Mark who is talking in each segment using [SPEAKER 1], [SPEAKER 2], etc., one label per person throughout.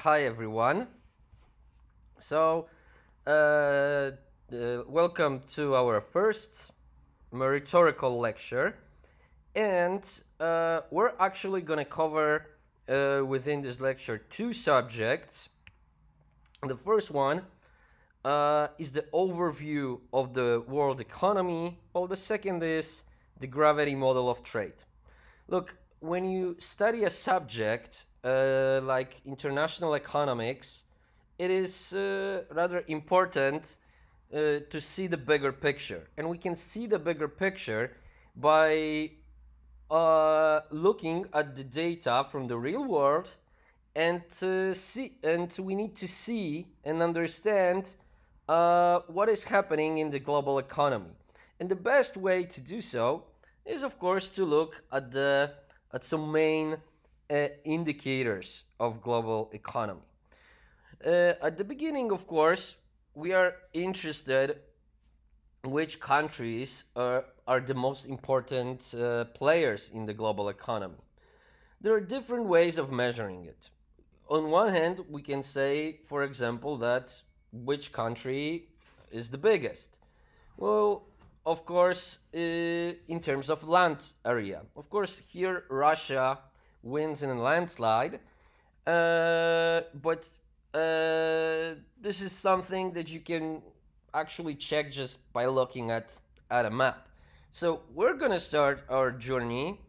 [SPEAKER 1] hi everyone. So, uh, uh, welcome to our first rhetorical lecture, and uh, we're actually going to cover uh, within this lecture two subjects. The first one uh, is the overview of the world economy, while the second is the gravity model of trade. Look, when you study a subject uh, like international economics, it is uh, rather important uh, to see the bigger picture. And we can see the bigger picture by uh, looking at the data from the real world and see and we need to see and understand uh, what is happening in the global economy. And the best way to do so is, of course, to look at the at some main uh, indicators of global economy. Uh, at the beginning, of course, we are interested which countries are, are the most important uh, players in the global economy. There are different ways of measuring it. On one hand, we can say, for example, that which country is the biggest. Well, of course, uh, in terms of land area. Of course, here Russia wins in a landslide, uh, but uh, this is something that you can actually check just by looking at, at a map. So we're gonna start our journey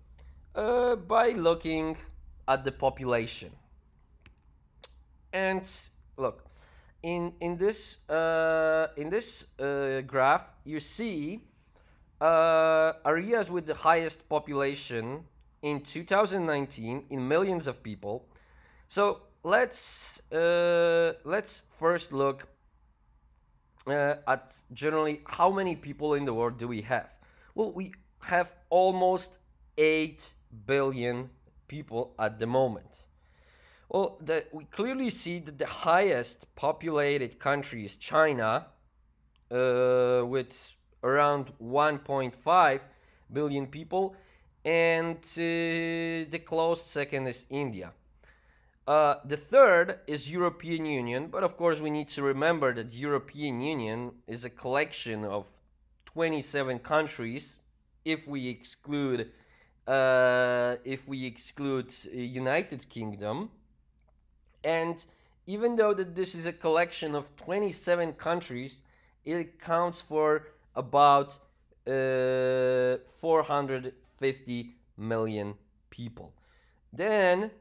[SPEAKER 1] uh, by looking at the population. And look, in in this uh, in this uh, graph, you see uh, areas with the highest population in 2019 in millions of people. So let's uh, let's first look uh, at generally how many people in the world do we have? Well, we have almost eight billion people at the moment. Well, the, we clearly see that the highest populated country is China, uh, with around 1.5 billion people, and uh, the close second is India. Uh, the third is European Union, but of course we need to remember that European Union is a collection of 27 countries. If we exclude, uh, if we exclude uh, United Kingdom, and even though that this is a collection of 27 countries, it counts for about uh, 450 million people. Then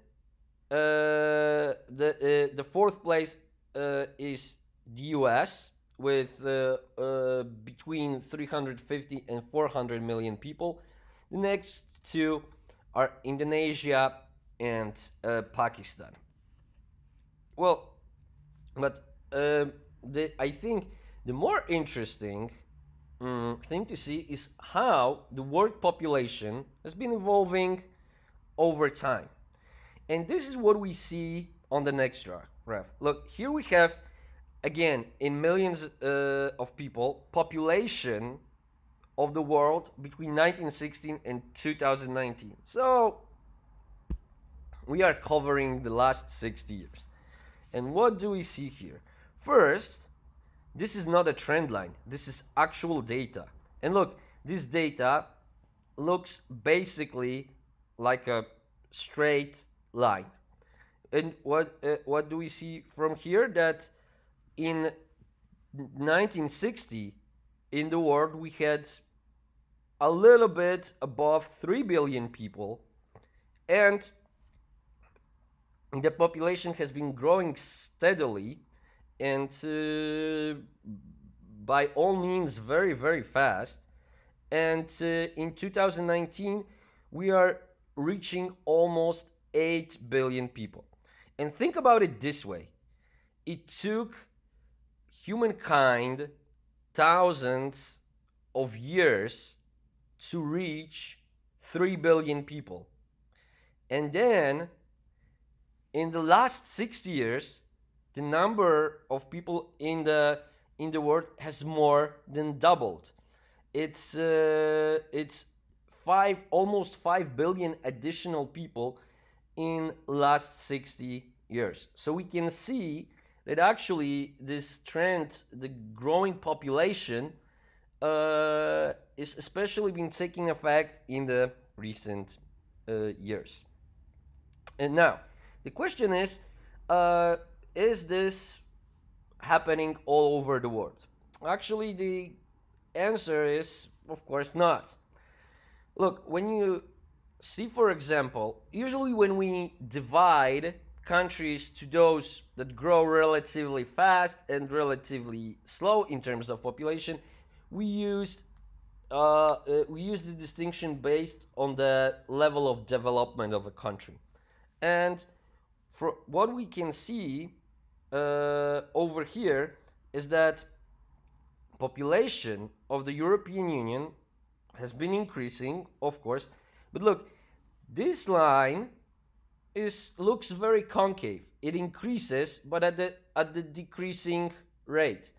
[SPEAKER 1] uh, the uh, the fourth place uh, is the U.S. with uh, uh, between 350 and 400 million people. The next two are Indonesia and Pakistan. Well, but the I think the more interesting um, thing to see is how the world population has been evolving over time. And this is what we see on the next graph. Look, here we have, again, in millions uh, of people, population of the world between 1916 and 2019. So we are covering the last 60 years. And what do we see here? First, this is not a trend line. This is actual data. And look, this data looks basically like a straight line. And what uh, what do we see from here? That in 1960, in the world, we had a little bit above 3 billion people, and the population has been growing steadily and uh, by all means very very fast. And uh, in 2019 we are reaching almost 8 billion people. And think about it this way. It took humankind thousands of years to reach 3 billion people. And then in the last 60 years the number of people in the in the world has more than doubled it's uh, it's five almost 5 billion additional people in last 60 years. So we can see that actually this trend, the growing population, uh, is especially been taking effect in the recent uh, years. And now, the question is, uh, is this happening all over the world? Actually, the answer is, of course, not. Look, when you see, for example, usually when we divide countries to those that grow relatively fast and relatively slow in terms of population, we used uh, uh, we use the distinction based on the level of development of a country, and for what we can see uh, over here is that population of the European Union has been increasing, of course, but look, this line is looks very concave. It increases, but at the at the decreasing rate.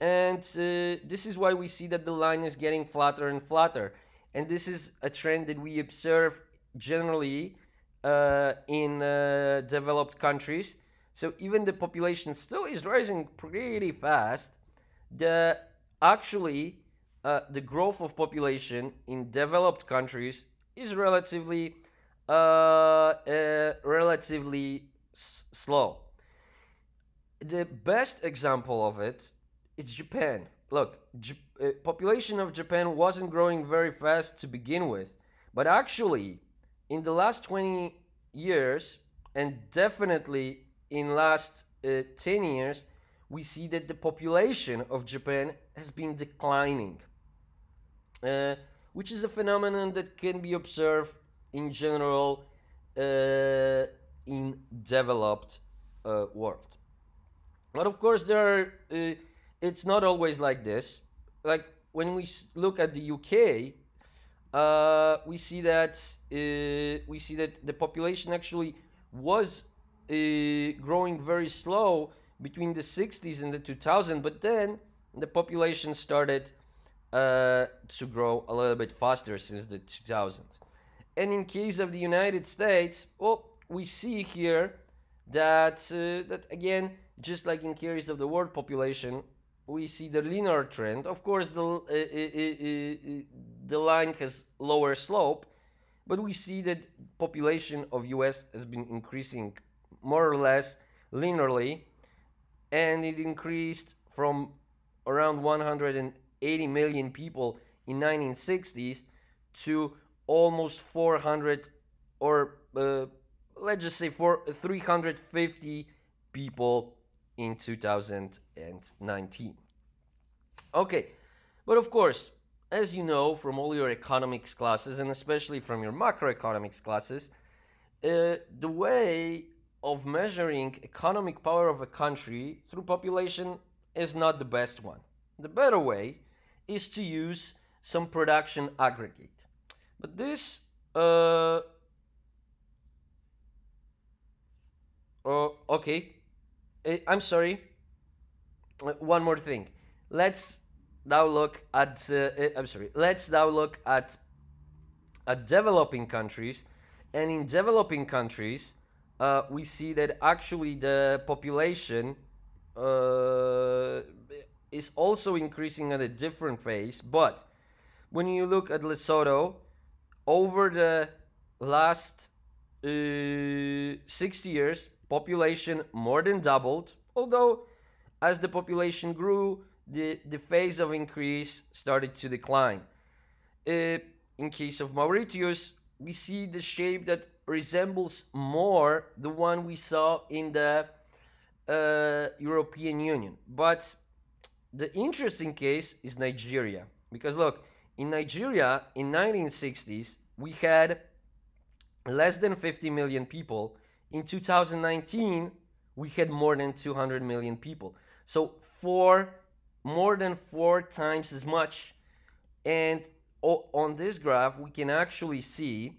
[SPEAKER 1] And uh, this is why we see that the line is getting flatter and flatter. And this is a trend that we observe generally uh, in uh, developed countries. So even the population still is rising pretty fast. The actually uh, the growth of population in developed countries is relatively uh, uh, relatively slow. The best example of it's Japan. Look, J- uh, population of Japan wasn't growing very fast to begin with, but actually, in the last 20 years, and definitely in last uh, 10 years, we see that the population of Japan has been declining, uh, which is a phenomenon that can be observed in general uh, in developed uh, world. But of course, there are uh, it's not always like this. Like when we look at the UK, uh, we see that uh, we see that the population actually was uh, growing very slow between the 60s and the 2000s, but then the population started uh, to grow a little bit faster since the 2000s. And in case of the United States, well, we see here that uh, that again, just like in case of the world population, we see the linear trend. Of course, the, uh, uh, uh, the line has lower slope, but we see that population of US has been increasing more or less linearly, and it increased from around 180 million people in 1960s to almost 400 or uh, let's just say for 350 people in 2019. Okay, but of course, as you know from all your economics classes and especially from your macroeconomics classes, uh, the way of measuring economic power of a country through population is not the best one. The better way is to use some production aggregate. But this, uh, uh okay, uh, I'm sorry. Uh, one more thing. Let's now look at. Uh, uh, I'm sorry. Let's now look at at developing countries, and in developing countries, uh, we see that actually the population uh, is also increasing at a different phase. But when you look at Lesotho, over the last 60 years, population more than doubled, although as the population grew, the, the phase of increase started to decline. Uh, in case of Mauritius, we see the shape that resembles more the one we saw in the uh, European Union. But the interesting case is Nigeria. Because look, in Nigeria in 1960s, we had less than 50 million people in 2019, we had more than 200 million people. So four, more than four times as much. And on this graph, we can actually see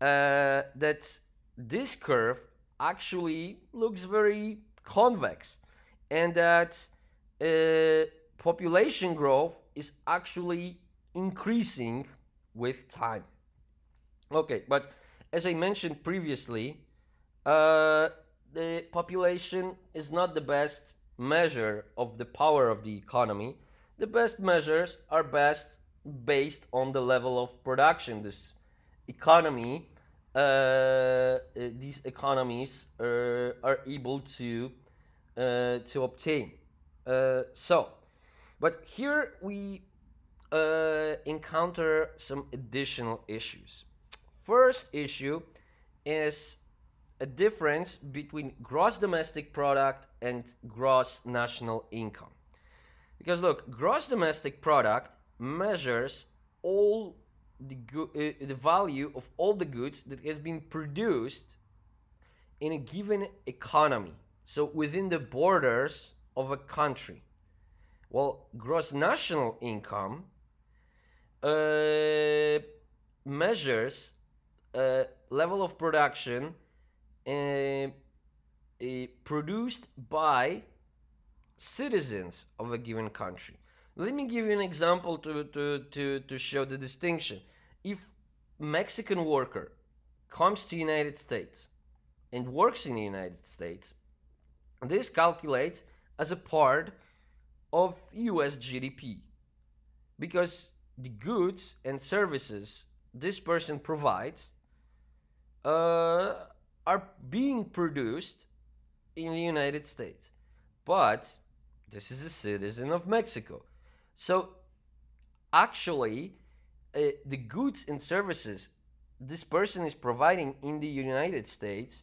[SPEAKER 1] uh, that this curve actually looks very convex and that uh, population growth is actually increasing with time. Okay, but as I mentioned previously, uh, the population is not the best measure of the power of the economy. The best measures are best based on the level of production. This economy, uh, uh these economies uh, are able to uh, to obtain. So, but here we encounter some additional issues. First issue is a difference between gross domestic product and gross national income. Because look, gross domestic product measures all the uh, the value of all the goods that has been produced in a given economy. So within the borders of a country. Well, gross national income uh, measures uh, level of production uh, produced by citizens of a given country. Let me give you an example to, to, to, to show the distinction. If Mexican worker comes to United States and works in the United States, this calculates as a part of US GDP because the goods and services this person provides uh, are being produced in the United States. But this is a citizen of Mexico. So actually, uh, the goods and services this person is providing in the United States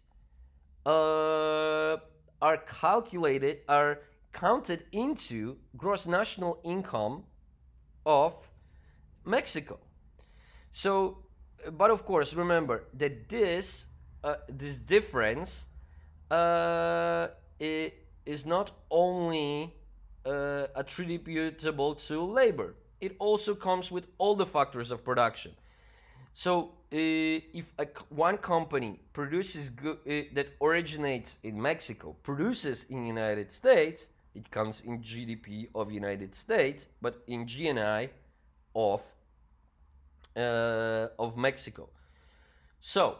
[SPEAKER 1] uh, are calculated, are counted into gross national income of Mexico. So, but of course, remember that this uh, this difference uh, is not only uh, attributable to labor. It also comes with all the factors of production. So, uh, if a, one company produces go- uh, that originates in Mexico produces in United States, it comes in GDP of United States, but in GNI of uh, of Mexico. So,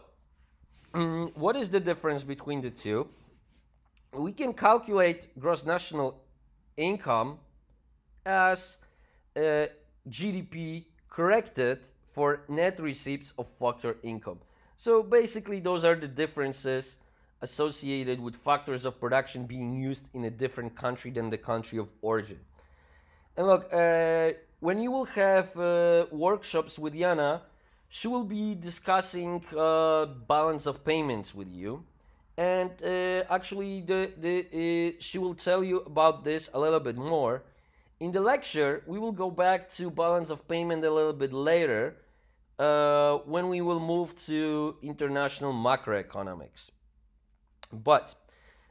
[SPEAKER 1] um, what is the difference between the two? We can calculate gross national income as uh, GDP corrected for net receipts of factor income. So basically, those are the differences associated with factors of production being used in a different country than the country of origin. And look, uh, when you will have uh, workshops with Yana, she will be discussing uh, balance of payments with you. And uh, actually, the, the, uh, she will tell you about this a little bit more. In the lecture, we will go back to balance of payment a little bit later uh, when we will move to international macroeconomics. But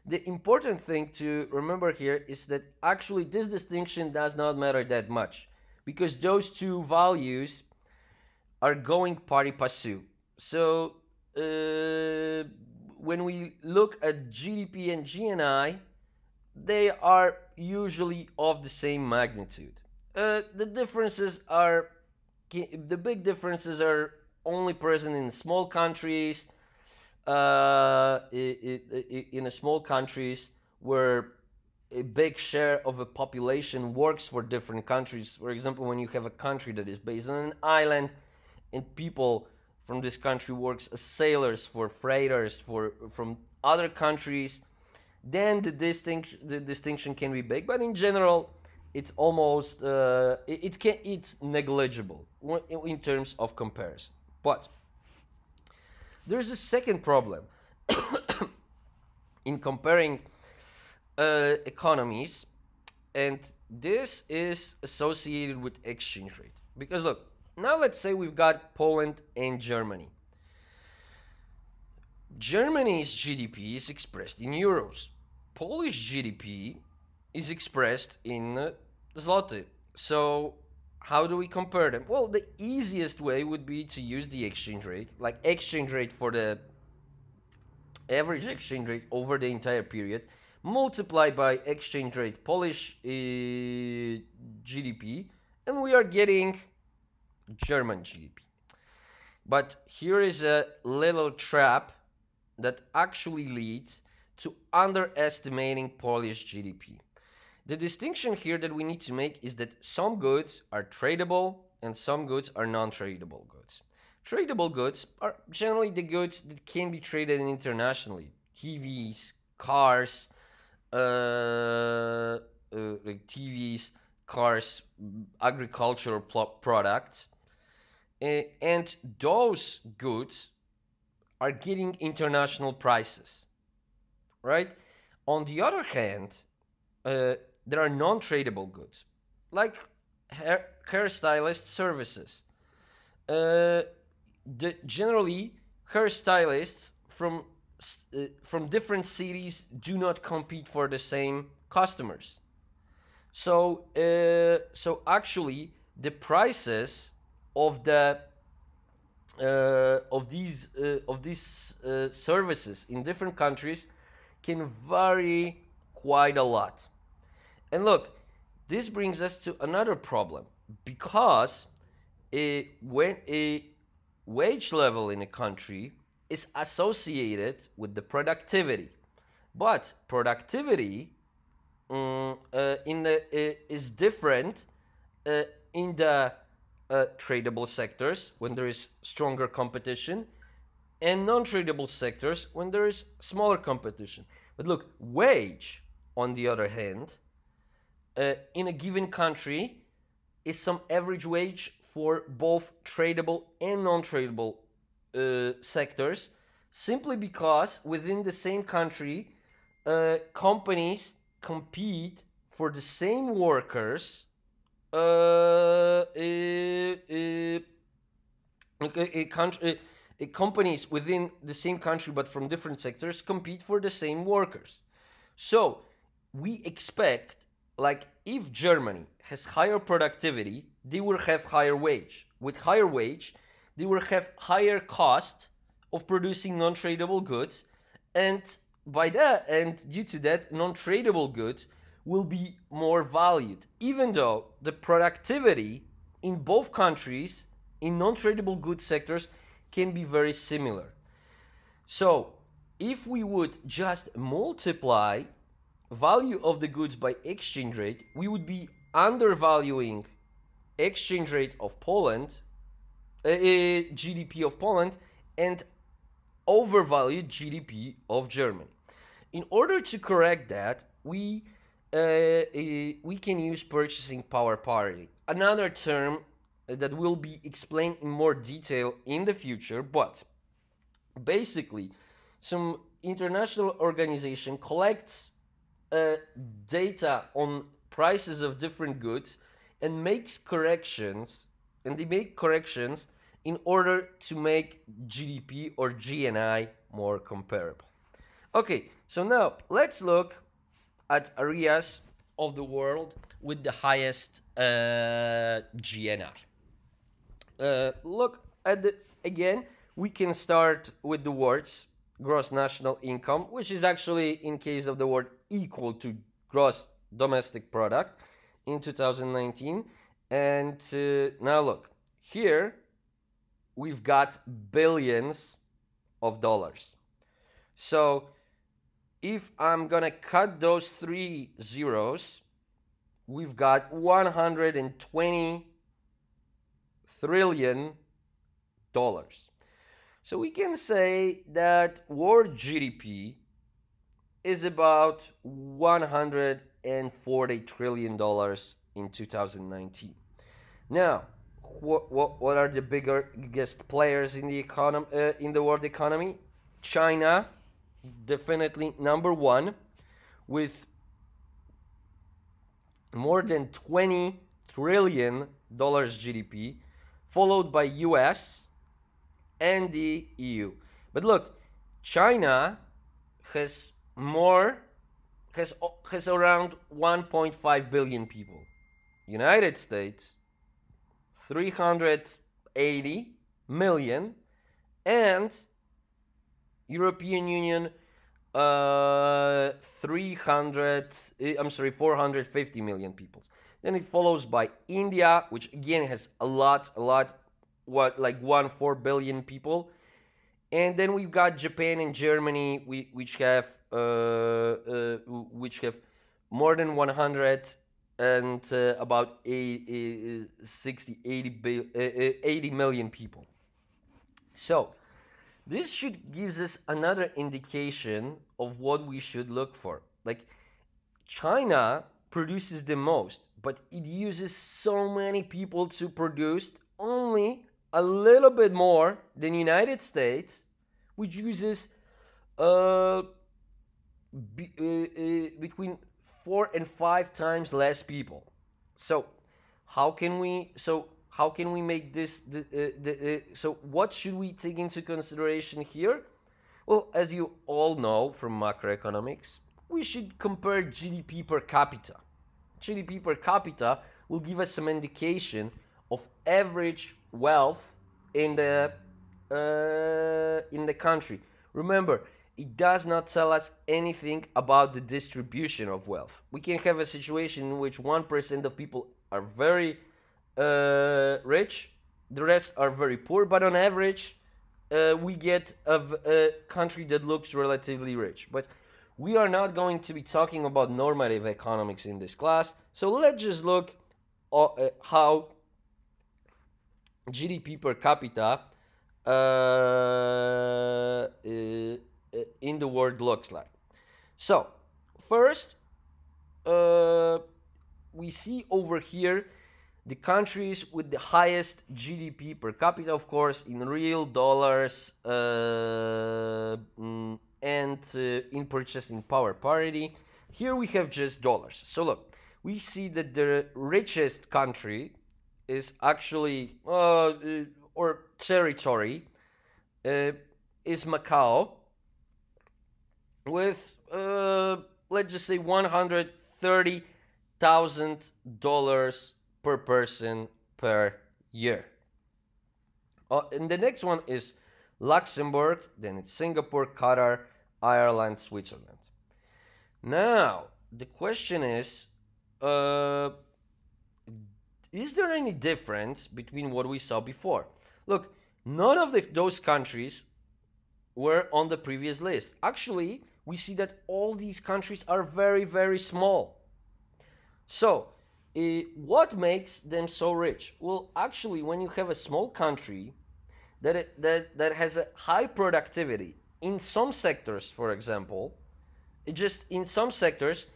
[SPEAKER 1] the important thing to remember here is that actually this distinction does not matter that much because those two values are going pari passu. So uh, when we look at GDP and GNI, they are usually of the same magnitude. Uh, the differences are the big differences are only present in small countries. Uh, in small countries where a big share of a population works for different countries. For example, when you have a country that is based on an island and people from this country works as sailors for freighters for from other countries, then the distinction the distinction can be big. But in general, it's almost uh, it, it can it's negligible in terms of comparison. But there's a second problem in comparing uh, economies, and this is associated with exchange rate. Because look, now let's say we've got Poland and Germany. Germany's GDP is expressed in euros. Polish GDP is expressed in zloty. So how do we compare them? Well, the easiest way would be to use the exchange rate, like exchange rate for the average exchange rate over the entire period multiplied by exchange rate Polish uh, GDP, and we are getting German GDP. But here is a little trap that actually leads to underestimating Polish GDP. The distinction here that we need to make is that some goods are tradable and some goods are non tradable goods. Tradable goods are generally the goods that can be traded internationally TVs, cars, uh, uh, like TVs, cars, agricultural products. Uh, and those goods are getting international prices, right? On the other hand, uh, there are non-tradable goods, like hair, hairstylist services. Uh, the, generally, hairstylists from uh, from different cities do not compete for the same customers. So, uh, so actually, the prices of the of these uh, of these uh, services in different countries can vary quite a lot. And look, this brings us to another problem because a, when a wage level in a country is associated with the productivity, but productivity um, uh, in the, uh, is different uh, in the uh, tradable sectors when there is stronger competition and non-tradable sectors when there is smaller competition. But look, wage, on the other hand, uh, in a given country is some average wage for both tradable and non-tradable uh, sectors, simply because within the same country, uh, companies compete for the same workers uh, a, a country, companies within the same country but from different sectors compete for the same workers. So we expect, like, if Germany has higher productivity, they will have higher wage. With higher wage, they will have higher cost of producing non-tradable goods, and by that, and due to that, non-tradable goods will be more valued, even though the productivity in both countries in non tradable goods sectors can be very similar. So, if we would just multiply value of the goods by exchange rate, we would be undervaluing exchange rate of Poland, uh, uh GDP of Poland, and overvalued GDP of Germany. In order to correct that, we uh, we can use purchasing power parity. Another term that will be explained in more detail in the future, but basically, some international organization collects uh, data on prices of different goods and makes corrections, and they make corrections in order to make GDP or GNI more comparable. Okay, so now let's look at areas of the world with the highest uh, GNI. Uh, look at the again. We can start with the words gross national income, which is actually, in case of the word, equal to gross domestic product in 2019. And uh, now look here, we've got billions of dollars. So if I'm gonna cut those three zeros, we've got 120 trillion dollars. So we can say that world GDP is about 140 trillion dollars in 2019. Now, what, what, what are the bigger, biggest players in the economy uh, in the world economy? China definitely number one with more than 20 trillion dollars GDP, followed by US and the EU. But look, China has more has has around 1.5 billion people. United States 380 million and European Union, uh, 300, eh, I'm sorry, 450 million people. Then it follows by India, which again has a lot, a lot, what, like one, four billion people. And then we've got Japan and Germany, we, which have uh, uh, which have more than 100 and uh, about 80, 60, 80, 80 million people. So, this should gives us another indication of what we should look for. Like, China produces the most, but it uses so many people to produce only a little bit more than United States, which uses uh, uh, uh, between four and five times less people. So how can we? So how can we make this? The, uh, the, uh, so what should we take into consideration here? Well, as you all know from macroeconomics, we should compare GDP per capita. GDP per capita will give us some indication of average wealth in the uh, in the country. Remember, it does not tell us anything about the distribution of wealth. We can have a situation in which 1% of people are very uh, rich, the rest are very poor, but on average, uh, we get a, a, country that looks relatively rich. But we are not going to be talking about normative economics in this class, so let's just look uh, how GDP per capita uh, uh uh, in the world looks like. So, first, uh, we see over here the countries with the highest GDP per capita, of course, in real dollars uh, mm, and uh, in purchasing power parity. Here we have just dollars. So look, we see that the richest country is actually, uh, or territory, uh, is Macau with, uh, let's just say, $130,000 per person per year. Uh, and the next one is Luxembourg, then it's Singapore, Qatar, Ireland, Switzerland. Now the question is, uh, is there any difference between what we saw before? Look, none of the, those countries were on the previous list. Actually, we see that all these countries are very, very small. So, uh, what makes them so rich? Well, actually, when you have a small country that, it, that, that has a high productivity in some sectors, for example, it just in some sectors,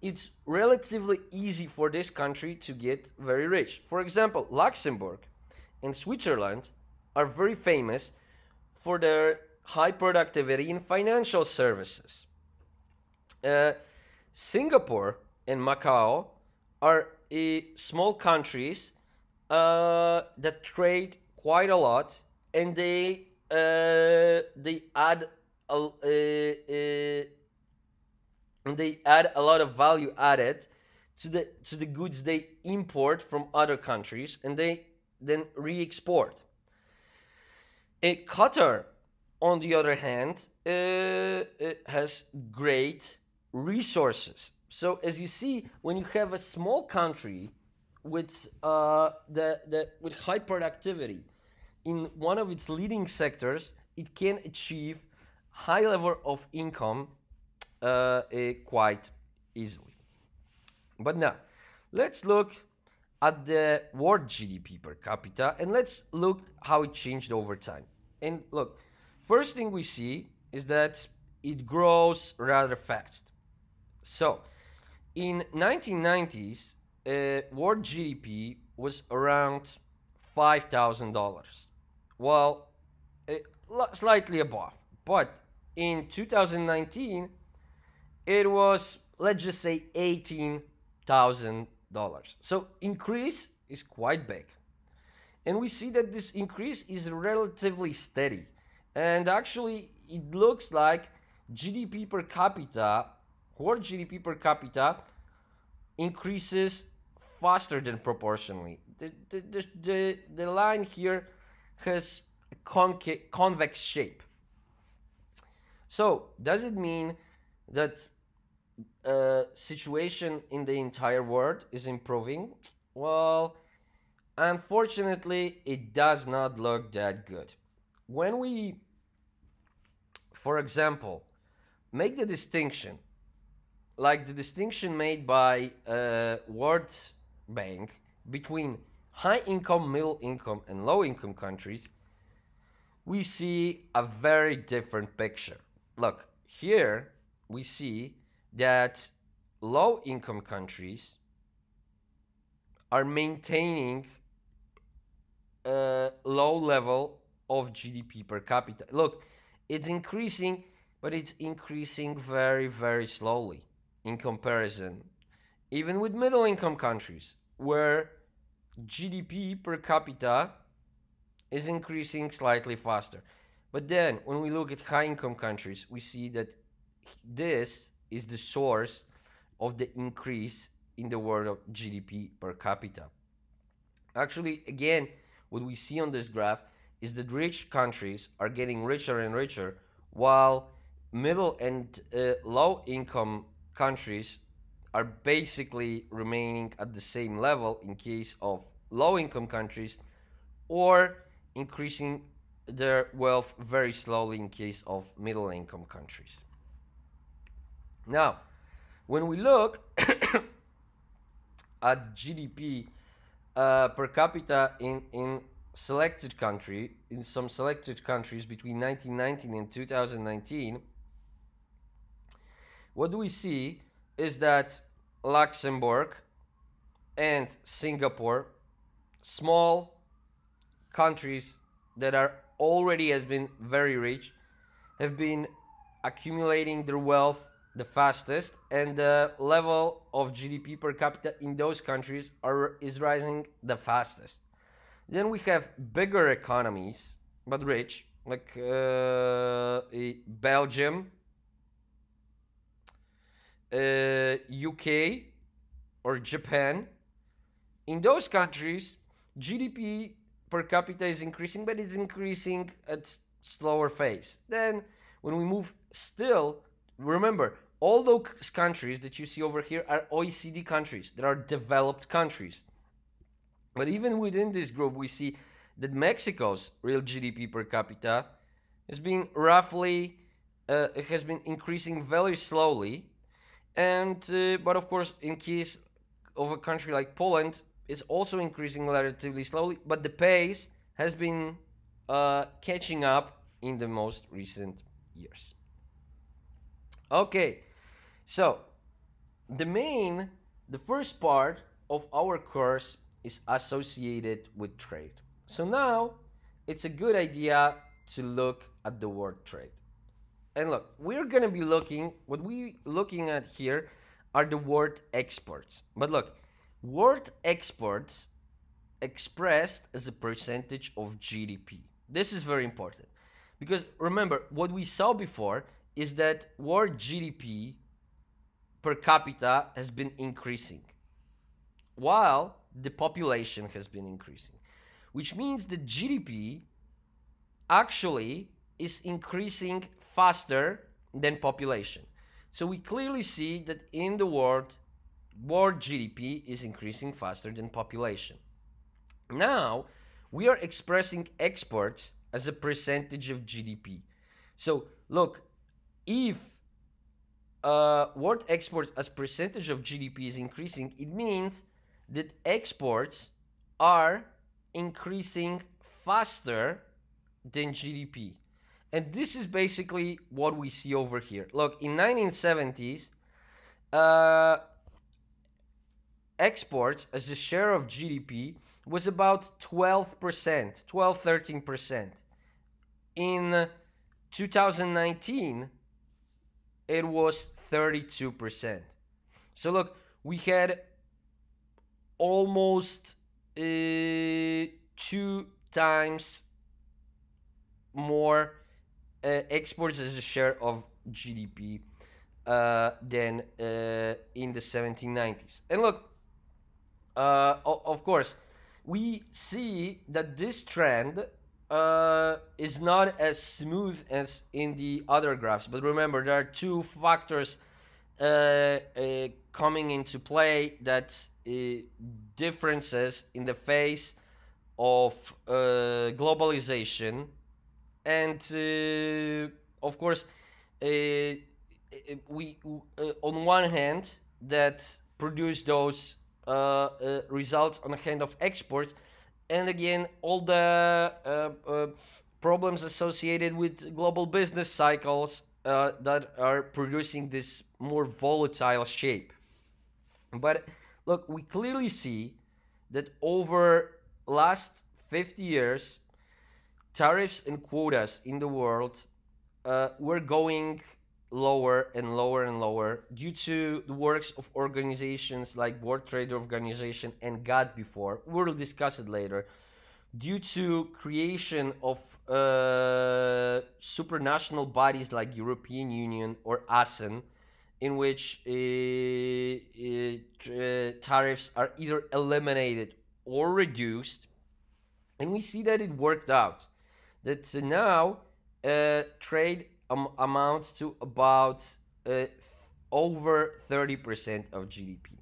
[SPEAKER 1] it's relatively easy for this country to get very rich. For example, Luxembourg and Switzerland are very famous for their high productivity in financial services. Uh, Singapore and Macau are small countries uh, that trade quite a lot, and they uh, they add a, uh, they add a lot of value added to the to the goods they import from other countries, and they then re-export. A Qatar on the other hand, uh, has great resources. So as you see, when you have a small country with uh, the, the with high productivity in one of its leading sectors, it can achieve high level of income uh, uh, quite easily. But now, let's look at the world GDP per capita and let's look how it changed over time. And look, First thing we see is that it grows rather fast. So, in 1990s, uh, world GDP was around five thousand dollars. Well, uh, slightly above, but in 2019, it was let's just say eighteen thousand dollars. So increase is quite big, and we see that this increase is relatively steady. And actually, it looks like GDP per capita, world GDP per capita, increases faster than proportionally. The, the, the, the, the line here has a conca- convex shape. So, does it mean that uh, situation in the entire world is improving? Well, unfortunately, it does not look that good. When we for example, make the distinction, like the distinction made by uh, World Bank between high income, middle income, and low income countries, we see a very different picture. Look, here we see that low income countries are maintaining a low level of GDP per capita. Look, it's increasing, but it's increasing very, very slowly in comparison, even with middle income countries, where GDP per capita is increasing slightly faster. But then, when we look at high income countries, we see that this is the source of the increase in the world of GDP per capita. Actually, again, what we see on this graph is that rich countries are getting richer and richer, while middle and uh, low income countries are basically remaining at the same level in case of low income countries or increasing their wealth very slowly in case of middle income countries. Now, when we look at GDP uh, per capita in, in selected country, in some selected countries between 1919 and 2019, what we see is that Luxembourg and Singapore, small countries that are already has been very rich, have been accumulating their wealth the fastest, and the level of GDP per capita in those countries are is rising the fastest. Then we have bigger economies but rich, like uh, Belgium, uh, UK, or Japan. In those countries, GDP per capita is increasing, but it's increasing at slower pace. Then, when we move still, remember all those countries that you see over here are OECD countries, that are developed countries. But even within this group, we see that Mexico's real GDP per capita has been roughly, uh, has been increasing very slowly. And, uh, but of course, in case of a country like Poland, it's also increasing relatively slowly, but the pace has been uh, catching up in the most recent years. Okay, so, the main, the first part of our course is associated with trade. So now it's a good idea to look at the word trade. And look, we're going to be looking, what we looking at here are the word exports. But look, word exports expressed as a percentage of GDP. This is very important. Because remember, what we saw before is that world GDP per capita has been increasing while the population has been increasing, which means the GDP actually is increasing faster than population. So we clearly see that in the world, world GDP is increasing faster than population. Now, we are expressing exports as a percentage of GDP. So, look, if uh, world exports as percentage of GDP is increasing, it means that exports are increasing faster than GDP. And this is basically what we see over here. Look, in 1970s, uh, exports as a share of GDP was about 12%, 12, 13%. In 2019, it was 32%. So look, we had almost uh, two times more exports as a share of GDP uh, than uh, in the 1790s. And look, uh, of course, we see that this trend uh, is not as smooth as in the other graphs. But remember, there are two factors uh, uh, coming into play that uh, differences in the face of uh, globalization, and uh, of course, we uh, on one hand that produce those uh, uh, results on the hand of export and again all the uh, uh, problems associated with global business cycles uh, that are producing this more volatile shape. But look, we clearly see that over last 50 years, tariffs and quotas in the world uh, were going lower and lower and lower due to the works of organizations like World Trade Organization and GATT before. We'll discuss it later. Due to creation of uh, supranational bodies like European Union or ASEAN, in which uh, uh, tariffs are either eliminated or reduced, and we see that it worked out. That now uh, trade amounts to about uh, over 30% of GDP.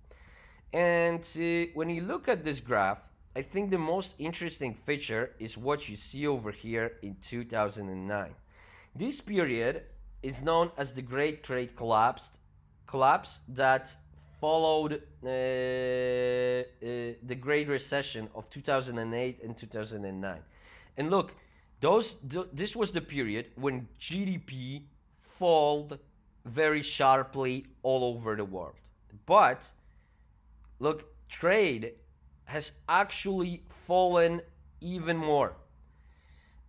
[SPEAKER 1] And uh, when you look at this graph, I think the most interesting feature is what you see over here in 2009. This period is known as the Great Trade Collapse, collapse that followed uh, uh, the Great Recession of 2008 and 2009. And look, those th- this was the period when GDP fell very sharply all over the world. But look, trade has actually fallen even more.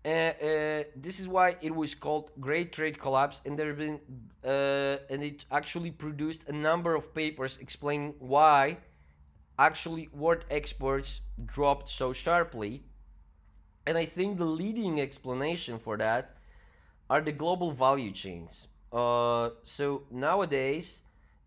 [SPEAKER 1] Uh, uh, this is why it was called Great Trade Collapse, and there have been, uh, and it actually produced a number of papers explaining why actually world exports dropped so sharply and I think the leading explanation for that are the global value chains. Uh, so nowadays,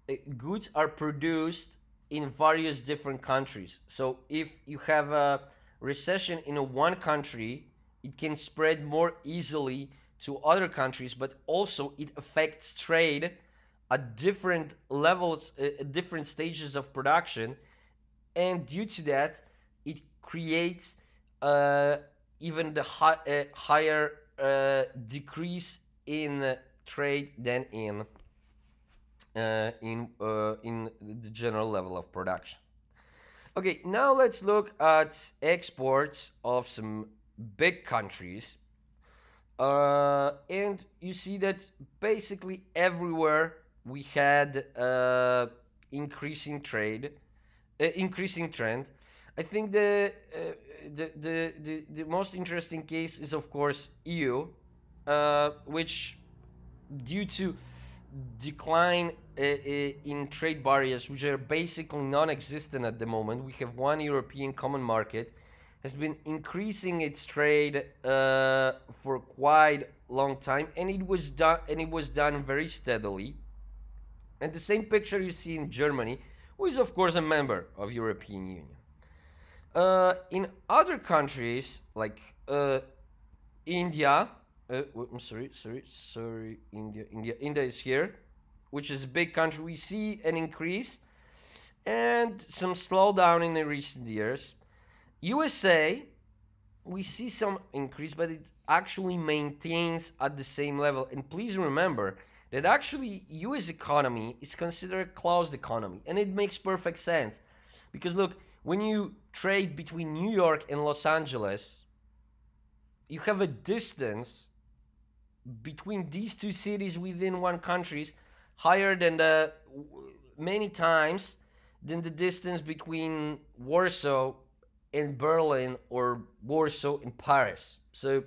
[SPEAKER 1] uh, goods are produced in various different countries. So if you have a recession in a one country, it can spread more easily to other countries, but also it affects trade at different levels, uh, at different stages of production, and due to that, it creates uh, even the uh, higher uh, decrease in trade than in uh, in uh, in the general level of production. Okay, now let's look at exports of some big countries. Uh, and you see that basically everywhere we had increasing trade, increasing trend. I think the the, the, the, the most interesting case is, of course, EU, uh, which, due to decline uh, uh, in trade barriers, which are basically non existent at the moment, we have one European common market, has been increasing its trade uh, for quite long time, and it was done and it was done very steadily. And the same picture you see in Germany, who is of course a member of European Union. Uh, in other countries like uh, India, uh, I'm sorry, sorry, sorry, India, India, India is here, which is a big country. We see an increase and some slowdown in the recent years. USA, we see some increase, but it actually maintains at the same level. And please remember that actually US economy is considered a closed economy, and it makes perfect sense because look, when you trade between New York and Los Angeles, you have a distance between these two cities within one country higher than the many times than the distance between Warsaw and Berlin or Warsaw and Paris. So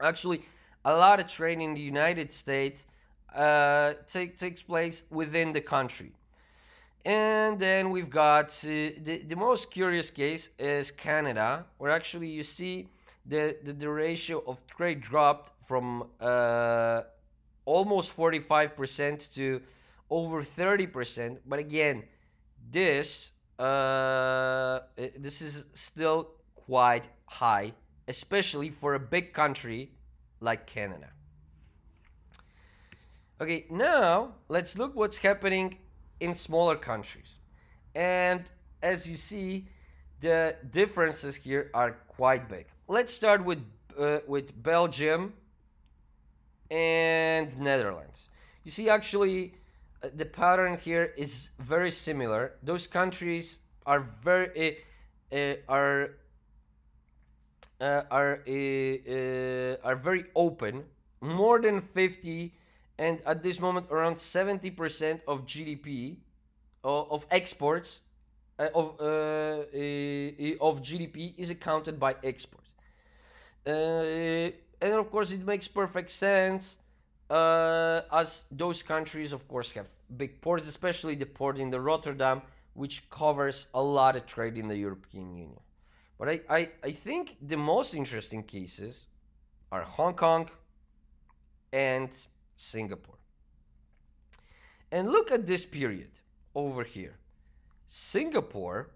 [SPEAKER 1] actually a lot of trade in the United States uh, take, takes place within the country. And then we've got uh, the, the most curious case is Canada, where actually you see the, the, the ratio of trade dropped from uh, almost 45% to over 30%. But again, this uh, this is still quite high, especially for a big country like Canada. Okay, now let's look what's happening in smaller countries. And as you see, the differences here are quite big. Let's start with uh, with Belgium and Netherlands. you see actually uh, the pattern here is very similar. Those countries are very uh, are uh, are uh, uh, are very open. More than 50 and at this moment around 70% of GDP of, of exports uh, of uh, uh, of GDP is accounted by exports. Uh, and of course it makes perfect sense uh, as those countries of course have big ports especially the port in the rotterdam which covers a lot of trade in the european union but i, I, I think the most interesting cases are hong kong and singapore and look at this period over here singapore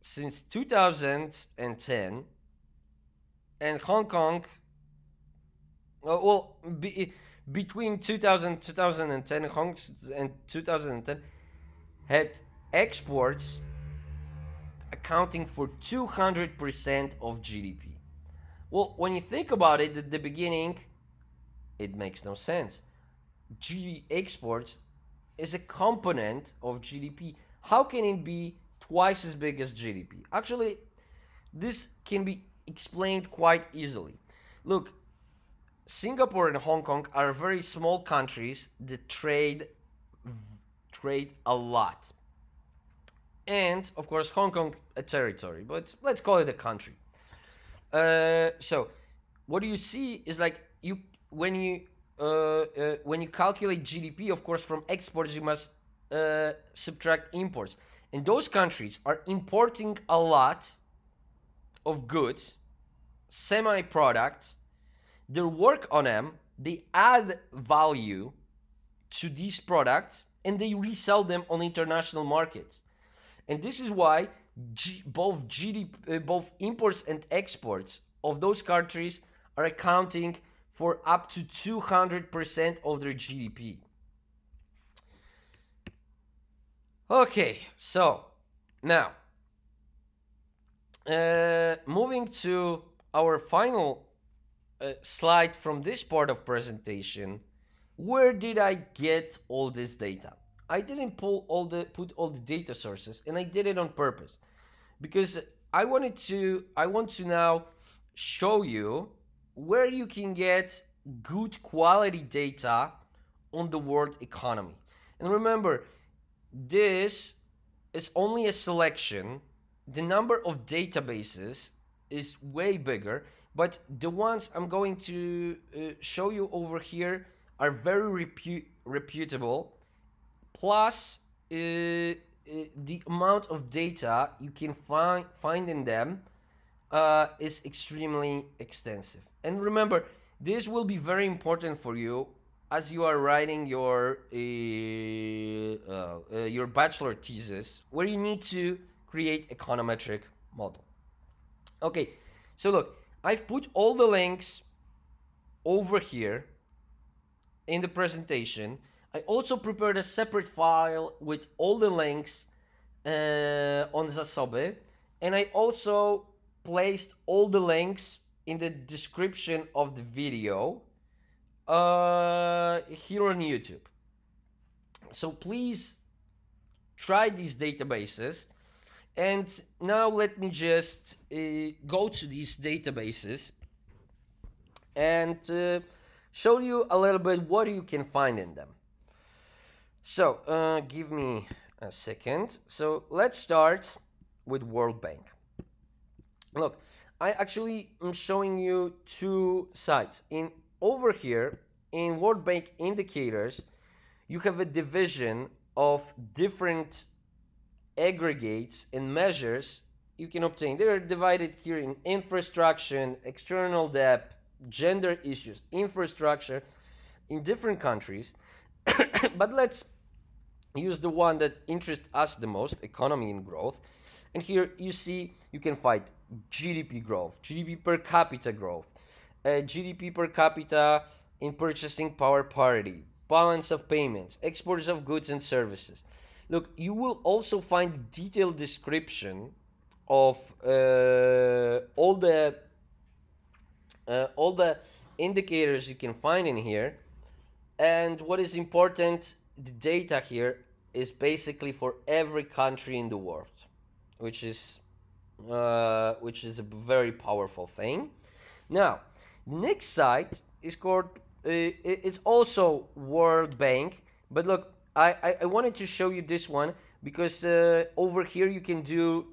[SPEAKER 1] since 2010 and Hong Kong, uh, well, be, between 2000 2010 Hong and 2010 had exports accounting for 200% of GDP. Well, when you think about it at the beginning, it makes no sense. G exports is a component of GDP. How can it be twice as big as GDP? Actually, this can be explained quite easily. Look, Singapore and Hong Kong are very small countries that trade trade a lot. And of course, Hong Kong a territory, but let's call it a country. Uh, so, what do you see is like you when you uh, uh, when you calculate GDP, of course, from exports you must uh, subtract imports, and those countries are importing a lot of goods semi products, they work on them, they add value to these products, and they resell them on international markets. And this is why G- both GDP, uh, both imports and exports of those countries are accounting for up to 200% of their GDP. Okay, so now uh, moving to our final uh, slide from this part of presentation, where did I get all this data? I didn't pull all the put all the data sources and I did it on purpose because I wanted to I want to now show you where you can get good quality data on the world economy. And remember, this is only a selection. The number of databases is way bigger, but the ones I'm going to uh, show you over here are very repu- reputable. Plus, uh, uh, the amount of data you can find find in them uh, is extremely extensive. And remember, this will be very important for you as you are writing your uh, uh, uh, your bachelor thesis, where you need to create econometric model. Okay, so look, I've put all the links over here in the presentation. I also prepared a separate file with all the links uh, on Zasoby, and I also placed all the links in the description of the video uh, here on YouTube. So please try these databases and now let me just uh, go to these databases and uh, show you a little bit what you can find in them. So uh, give me a second. So let's start with World Bank. Look, I actually am showing you two sites. In over here in World Bank indicators, you have a division of different aggregates and measures you can obtain. They are divided here in infrastructure, external debt, gender issues, infrastructure in different countries. but let's use the one that interests us the most economy and growth. And here you see you can find GDP growth, GDP per capita growth, uh, GDP per capita in purchasing power parity, balance of payments, exports of goods and services. Look, you will also find detailed description of uh, all the uh, all the indicators you can find in here, and what is important, the data here is basically for every country in the world, which is uh, which is a very powerful thing. Now, the next site is called. Uh, it's also World Bank, but look, I, I, I wanted to show you this one because uh, over here you can do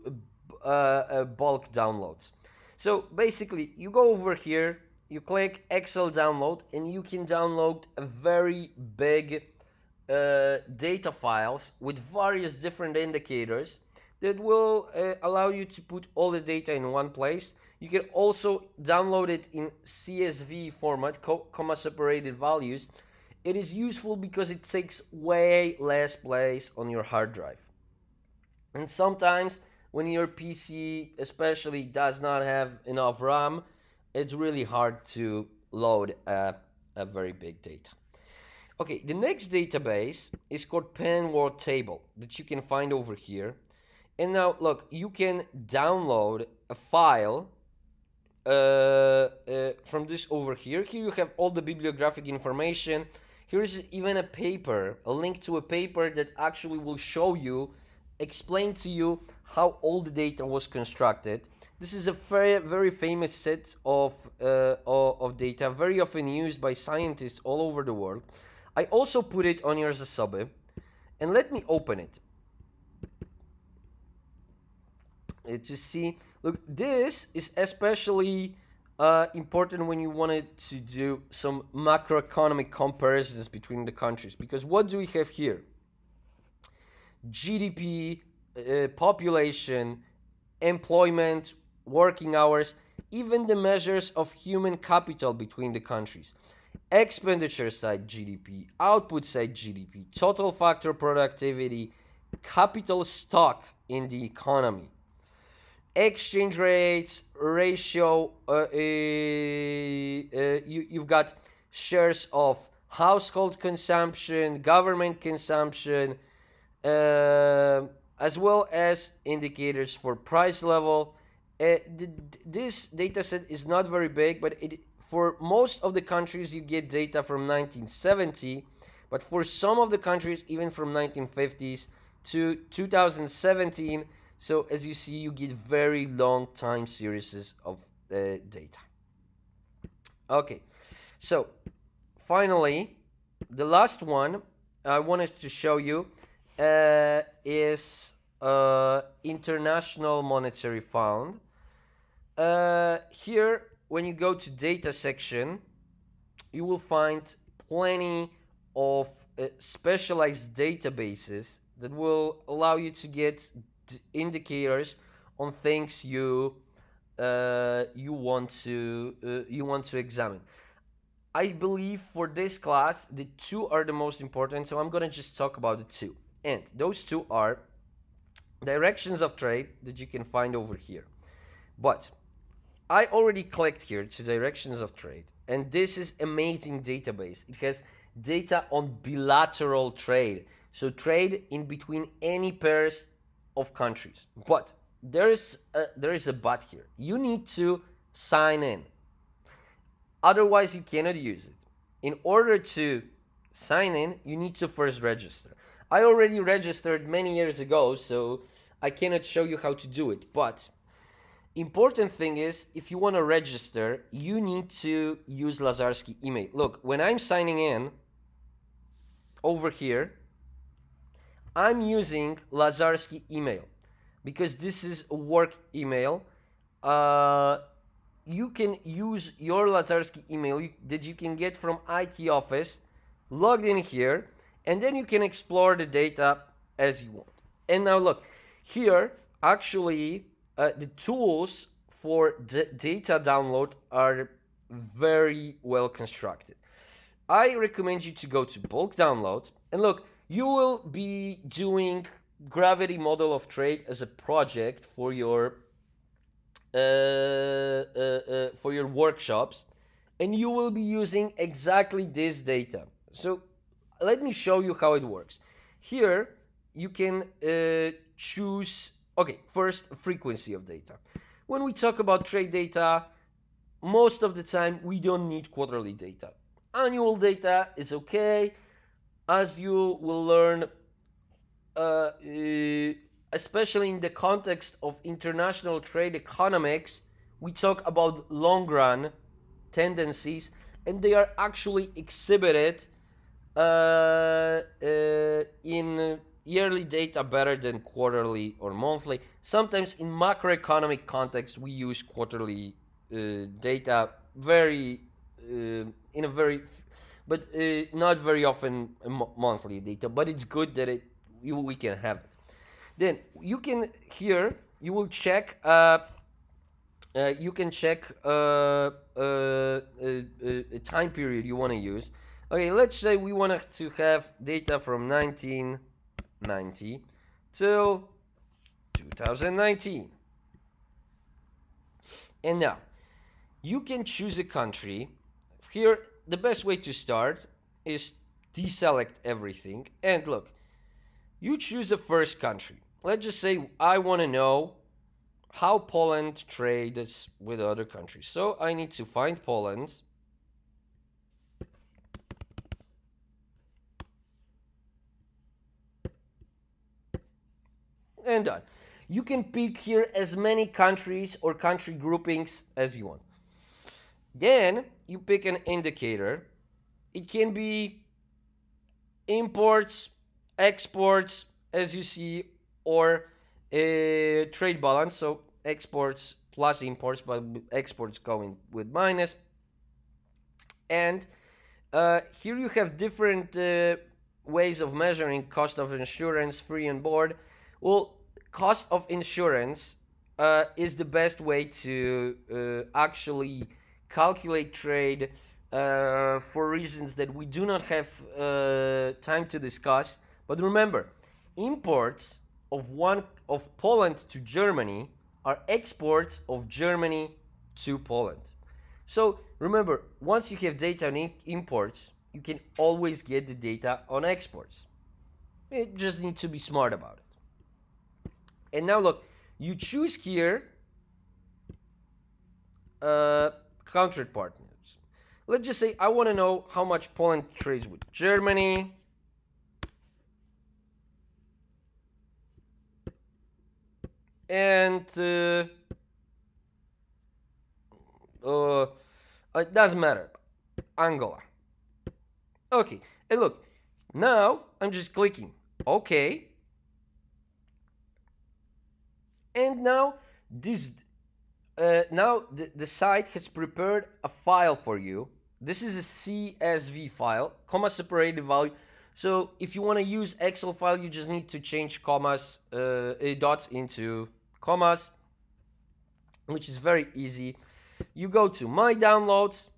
[SPEAKER 1] uh, uh, bulk downloads. So basically, you go over here, you click Excel download, and you can download a very big uh, data files with various different indicators that will uh, allow you to put all the data in one place. You can also download it in CSV format, comma separated values. It is useful because it takes way less place on your hard drive. And sometimes when your PC especially does not have enough RAM, it's really hard to load a, a very big data. Okay, the next database is called Penn World Table that you can find over here. And now look, you can download a file uh, uh, from this over here. Here you have all the bibliographic information. Here is even a paper, a link to a paper that actually will show you, explain to you how all the data was constructed. This is a very, very famous set of, uh, of data, very often used by scientists all over the world. I also put it on here as a sub, and let me open it. To see, look, this is especially uh, important when you wanted to do some macroeconomic comparisons between the countries. Because what do we have here? GDP, uh, population, employment, working hours, even the measures of human capital between the countries. Expenditure side GDP, output side GDP, total factor productivity, capital stock in the economy, exchange rates, ratio, uh, uh, uh, you, you've got shares of household consumption, government consumption, uh, as well as indicators for price level. Uh, th- this data set is not very big, but it, for most of the countries you get data from 1970, but for some of the countries even from 1950s to 2017. So as you see, you get very long time series of uh, data. Okay, so finally, the last one I wanted to show you uh, is uh, International Monetary Fund. Uh, here, when you go to data section, you will find plenty of uh, specialized databases that will allow you to get indicators on things you uh, you want to uh, you want to examine. I believe for this class the two are the most important, so I'm gonna just talk about the two. And those two are directions of trade that you can find over here. But I already clicked here to directions of trade, and this is amazing database. It has data on bilateral trade, so trade in between any pairs of countries. But there is a, there is a but here. You need to sign in. Otherwise, you cannot use it. In order to sign in, you need to first register. I already registered many years ago, so I cannot show you how to do it. But important thing is, if you want to register, you need to use Lazarski email. Look, when I'm signing in over here, I'm using Lazarski email because this is a work email. Uh, you can use your Lazarski email that you can get from IT office, logged in here, and then you can explore the data as you want. And now look, here actually uh, the tools for data download are very well constructed. I recommend you to go to bulk download. And look, you will be doing gravity model of trade as a project for your uh, uh, uh, for your workshops. And you will be using exactly this data. So let me show you how it works. Here you can uh, choose okay first frequency of data. When we talk about trade data most of the time we don't need quarterly data. Annual data is okay, as you will learn, uh, uh, especially in the context of international trade economics, we talk about long run tendencies, and they are actually exhibited uh, uh, in yearly data better than quarterly or monthly. Sometimes in macroeconomic context, we use quarterly uh, data very uh, in a very, but uh, not very often monthly data. But it's good that it you, we can have it. Then you can here you will check. Uh, uh, you can check uh, a time period you want to use. Okay, let's say we want to have data from 1990 till 2019. And now, you can choose a country. Here, the best way to start is deselect everything. And look, you choose a first country. Let's just say I want to know how Poland trades with other countries. So I need to find Poland. And done. You can pick here as many countries or country groupings as you want. Then you pick an indicator. It can be imports, exports, as you see, or a trade balance. So exports plus imports, but exports going with minus. And uh, here you have different uh, ways of measuring cost of insurance free and board. Well, cost of insurance uh, is the best way to uh, actually calculate trade uh, for reasons that we do not have uh, time to discuss. But remember, imports of one of Poland to Germany are exports of Germany to Poland. So remember, once you have data on imports, you can always get the data on exports. You just need to be smart about it. And now look, you choose here uh, partners. Let's just say I want to know how much Poland trades with Germany, and uh, uh, it doesn't matter. Angola. Okay, and look, now I'm just clicking OK. And now this uh, now the, the site has prepared a file for you. This is a CSV file, comma separated value. So if you want to use Excel file, you just need to change commas, uh, dots into commas, which is very easy. You go to My Downloads.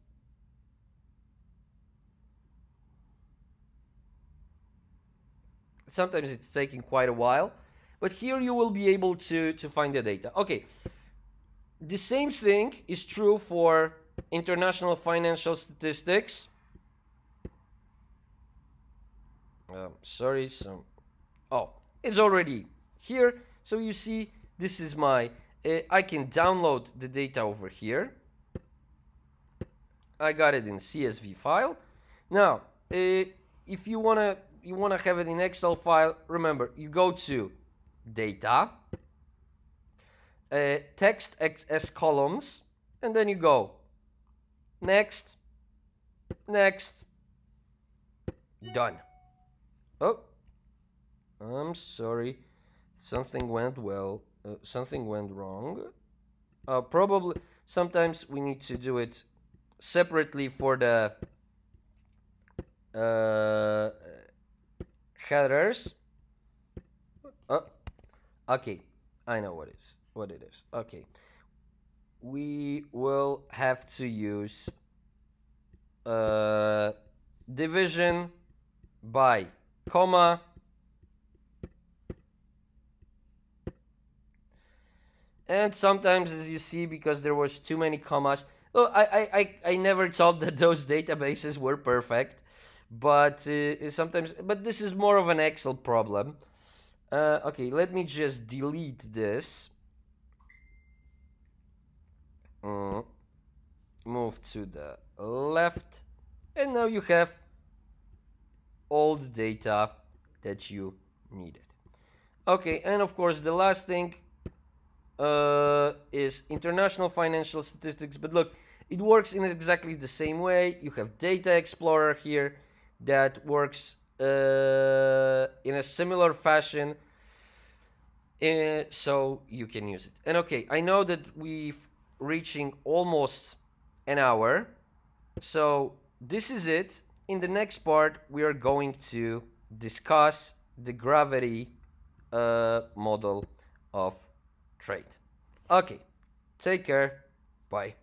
[SPEAKER 1] Sometimes it's taking quite a while, but here you will be able to, to find the data. Okay, the same thing is true for international financial statistics. Um, sorry, some. Oh, it's already here. So you see this is my, uh, I can download the data over here. I got it in CSV file. Now, uh, if you wanna you wanna have it in Excel file, remember you go to data, uh, text as columns, and then you go next, next, done. Oh, I'm sorry, something went well uh, something went wrong. Uh, probably sometimes we need to do it separately for the uh, headers. Okay, I know what is what it is. Okay, we will have to use uh, division by comma And sometimes, as you see, because there was too many commas, oh, I, I, I never thought that those databases were perfect, but uh, sometimes, but this is more of an Excel problem. Uh, okay, let me just delete this. Uh, move to the left and now you have all the data that you needed. Okay, and of course the last thing uh, is international financial statistics. But look, it works in exactly the same way. You have Data Explorer here that works uh, in a similar fashion. Uh, so you can use it. And okay, I know that we've reaching almost an hour. So this is it. In the next part, we are going to discuss the gravity uh, model of trade. Okay, take care. Bye.